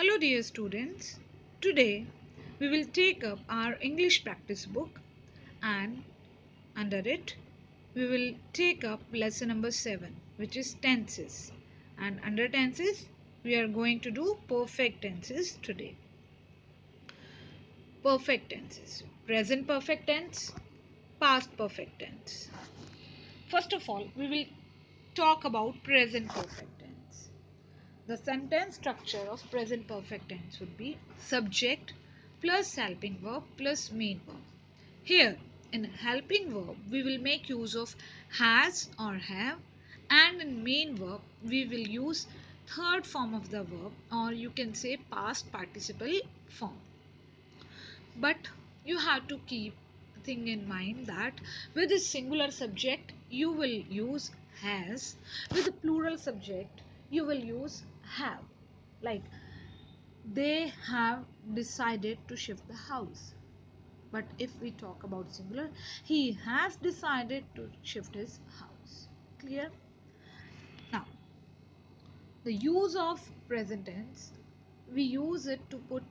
Hello dear students. Today we will take up our English practice book and under it we will take up lesson number 7 which is tenses and under tenses we are going to do perfect tenses today. Perfect tenses. Present perfect tense, past perfect tense. First of all we will talk about present perfect. The sentence structure of present perfect tense would be subject plus helping verb plus main verb. Here, in helping verb, we will make use of has or have and in main verb, we will use third form of the verb or you can say past participle form. But you have to keep thing in mind that with a singular subject, you will use has. With a plural subject, you will use have. Like they have decided to shift the house. But if we talk about singular he has decided to shift his house. Clear? Now the use of present tense we use it to put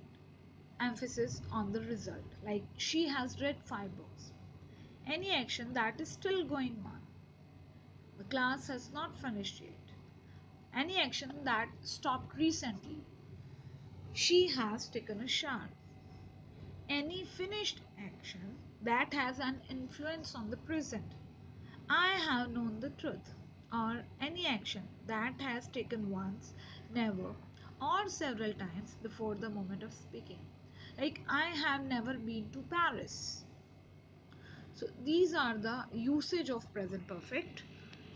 emphasis on the result. Like she has read five books. Any action that is still going on. The class has not finished yet any action that stopped recently. She has taken a shower. Any finished action that has an influence on the present. I have known the truth. Or any action that has taken once, never, or several times before the moment of speaking. Like, I have never been to Paris. So, these are the usage of present perfect.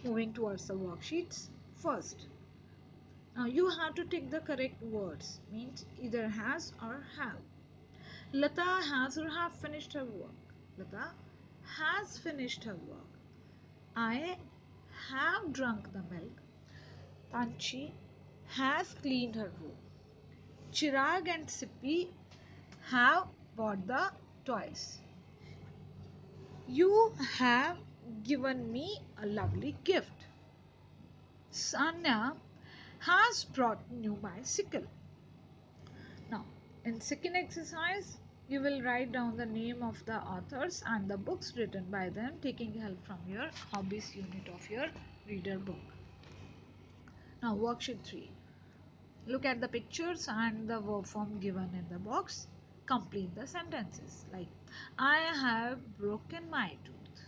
Moving towards the worksheets. First, now you have to take the correct words, means either has or have. Lata has or have finished her work. Lata has finished her work. I have drunk the milk. Tanchi has cleaned her room. Chirag and Sippy have bought the toys. You have given me a lovely gift. Sanya has brought new bicycle. Now, in second exercise, you will write down the name of the authors and the books written by them, taking help from your hobbies unit of your reader book. Now, worksheet 3. Look at the pictures and the verb form given in the box. Complete the sentences like I have broken my tooth.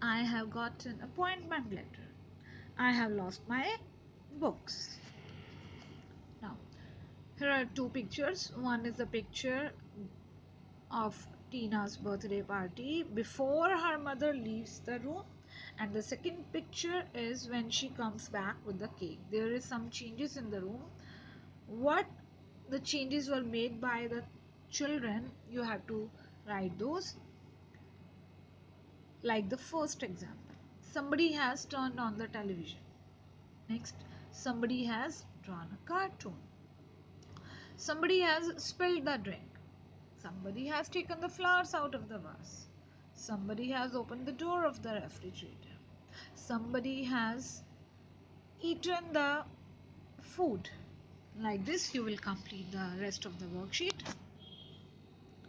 I have got an appointment letter. I have lost my books. Now, here are two pictures. One is a picture of Tina's birthday party before her mother leaves the room and the second picture is when she comes back with the cake. There is some changes in the room. What the changes were made by the children, you have to write those. Like the first example, somebody has turned on the television. Next, Somebody has drawn a cartoon. Somebody has spilled the drink. Somebody has taken the flowers out of the vase. Somebody has opened the door of the refrigerator. Somebody has eaten the food. Like this, you will complete the rest of the worksheet.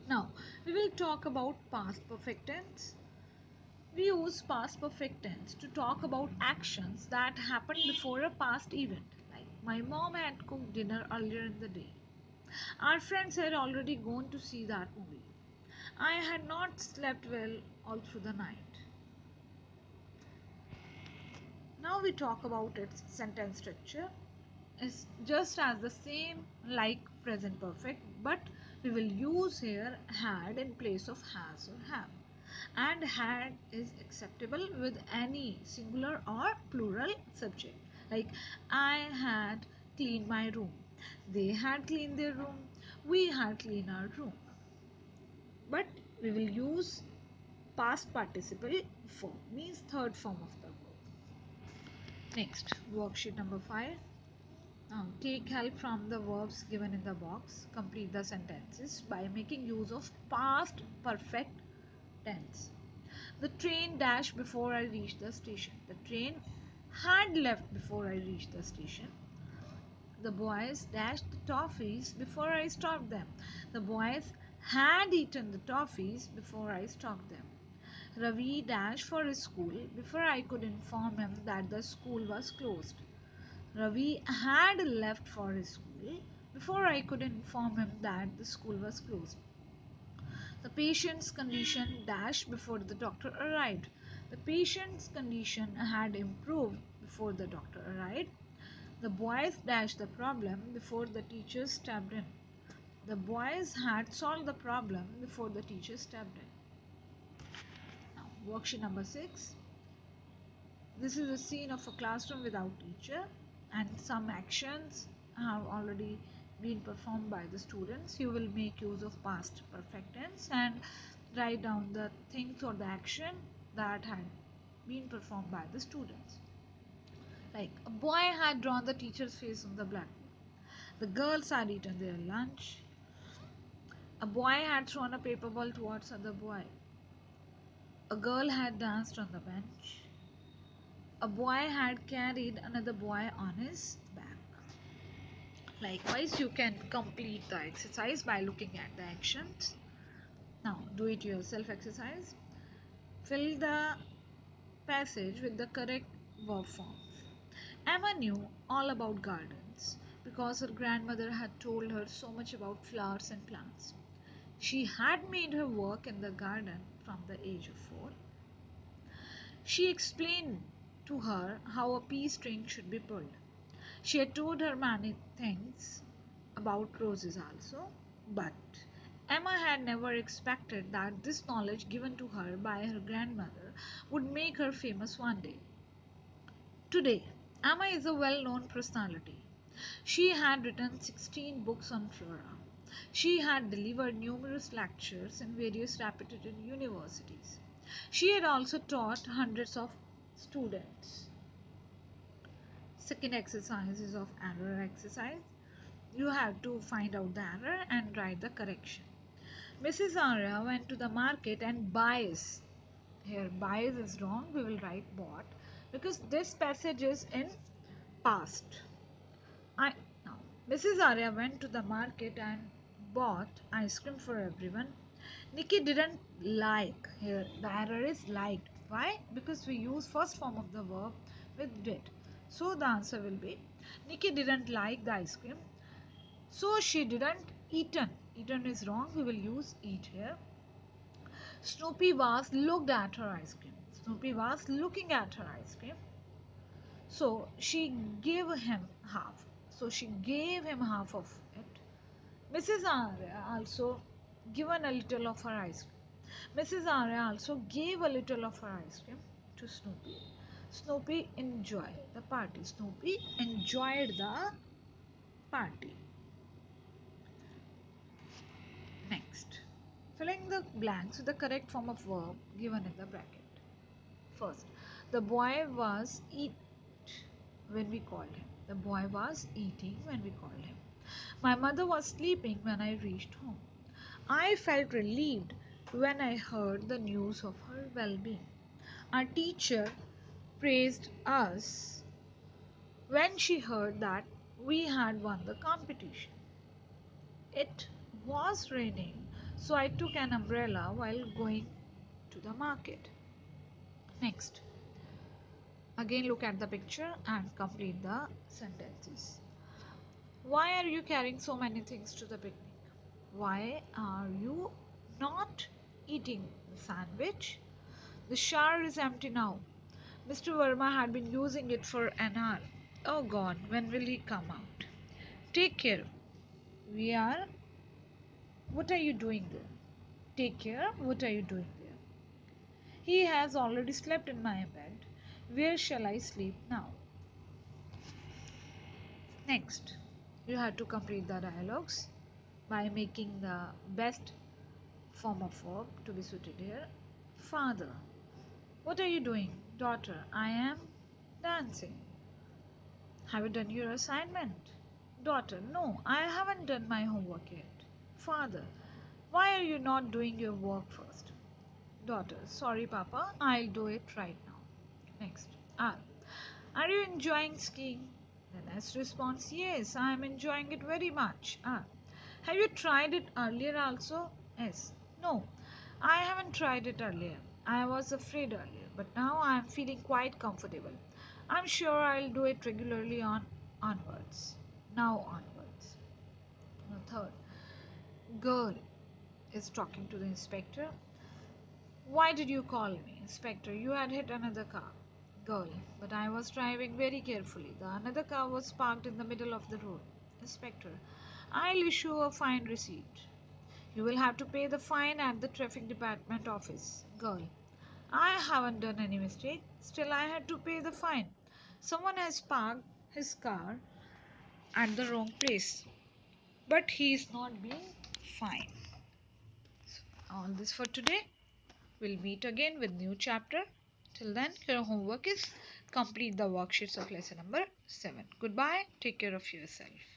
Now, we will talk about past perfect tense. We use past perfect tense to talk about actions that happened before a past event. Like, my mom had cooked dinner earlier in the day. Our friends had already gone to see that movie. I had not slept well all through the night. Now we talk about its sentence structure. It's just as the same like present perfect, but we will use here had in place of has or have and had is acceptable with any singular or plural subject. Like I had cleaned my room. They had cleaned their room. We had cleaned our room. But we will use past participle form means third form of the verb. Next worksheet number 5 now take help from the verbs given in the box. Complete the sentences by making use of past perfect tense. The train dashed before I reached the station. The train had left before I reached the station. The boys dashed the toffees before I stopped them. The boys had eaten the toffees before I stopped them. Ravi dashed for his school before I could inform him that the school was closed. Ravi had left for his school before I could inform him that the school was closed. The patient's condition dashed before the doctor arrived. The patient's condition had improved before the doctor arrived. The boys dashed the problem before the teacher stepped in. The boys had solved the problem before the teacher stepped in. Now, worksheet number six. This is a scene of a classroom without teacher and some actions have already been performed by the students. You will make use of past perfect tense and write down the things or the action that had been performed by the students. Like a boy had drawn the teacher's face on the blackboard. The girls had eaten their lunch. A boy had thrown a paper ball towards other boy. A girl had danced on the bench. A boy had carried another boy on his back. Likewise, you can complete the exercise by looking at the actions. Now, do it yourself exercise. Fill the passage with the correct verb form. Emma knew all about gardens because her grandmother had told her so much about flowers and plants. She had made her work in the garden from the age of four. She explained to her how a pea string should be pulled. She had told her many things about roses also, but Emma had never expected that this knowledge given to her by her grandmother would make her famous one day. Today, Emma is a well known personality. She had written 16 books on flora. She had delivered numerous lectures in various reputed universities. She had also taught hundreds of students. Second exercise is of error exercise. You have to find out the error and write the correction. Mrs. Arya went to the market and buys. Here buys is wrong. We will write bought because this passage is in past. I now Mrs. Arya went to the market and bought ice cream for everyone. Nikki didn't like here the error is liked. Why? Because we use first form of the verb with did. So the answer will be Nikki didn't like the ice cream. So she didn't eaten. Eaten is wrong. We will use eat here. Snoopy was looked at her ice cream. Snoopy was looking at her ice cream. So she gave him half. So she gave him half of it. Mrs. Arya also given a little of her ice cream. Mrs. Arya also gave a little of her ice cream to Snoopy. Snoopy enjoyed the party. Snoopy enjoyed the party. Next, filling the blanks with the correct form of verb given in the bracket. First, the boy was eat when we called him. The boy was eating when we called him. My mother was sleeping when I reached home. I felt relieved when I heard the news of her well being. Our teacher praised us when she heard that we had won the competition. It was raining, so I took an umbrella while going to the market. Next, again look at the picture and complete the sentences. Why are you carrying so many things to the picnic? Why are you not eating the sandwich? The shower is empty now. Mr. Verma had been using it for an hour. Oh God, when will he come out? Take care. We are. What are you doing there? Take care. What are you doing there? He has already slept in my bed. Where shall I sleep now? Next, you have to complete the dialogues by making the best form of verb to be suited here. Father, what are you doing? Daughter, I am dancing. Have you done your assignment? Daughter, no, I haven't done my homework yet. Father, why are you not doing your work first? Daughter, sorry, Papa, I'll do it right now. Next, R. Are you enjoying skiing? Then S response, Yes, I am enjoying it very much. Ah. Have you tried it earlier also? S. No, I haven't tried it earlier. I was afraid earlier, but now I am feeling quite comfortable. I'm sure I'll do it regularly on onwards. Now onwards. Now third, girl is talking to the inspector. Why did you call me? Inspector, you had hit another car. Girl, but I was driving very carefully. The another car was parked in the middle of the road. Inspector, I'll issue a fine receipt. You will have to pay the fine at the traffic department office. Girl, I haven't done any mistake. Still, I had to pay the fine. Someone has parked his car at the wrong place, but he is not being fined. So, all this for today. We'll meet again with new chapter. Till then, your homework is complete the worksheets of lesson number 7. Goodbye. Take care of yourself.